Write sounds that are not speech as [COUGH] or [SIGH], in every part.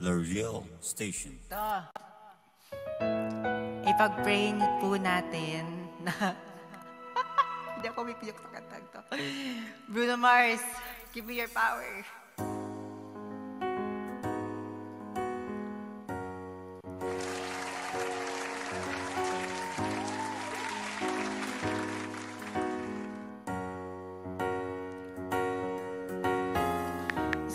The Real Station. Ito. Ipag-pray po natin na... [LAUGHS] Hindi ako pipiyok sa kantang to. Bruno Mars, give me your power.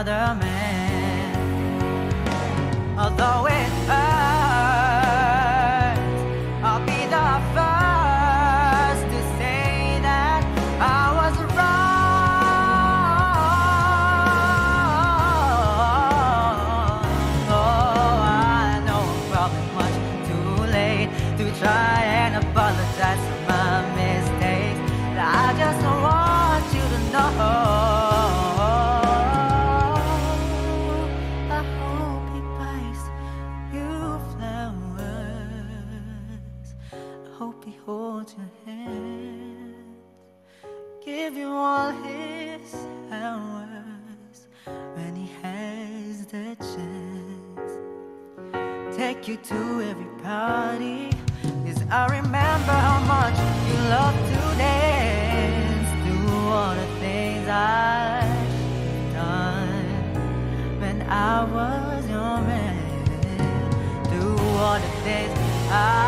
Another man. Although it hurts, holds your hand, give you all his hours when he has the chance. Take you to every party. Cause I remember how much you love to dance. Do all the things I've done when I was your man. Do all the things I.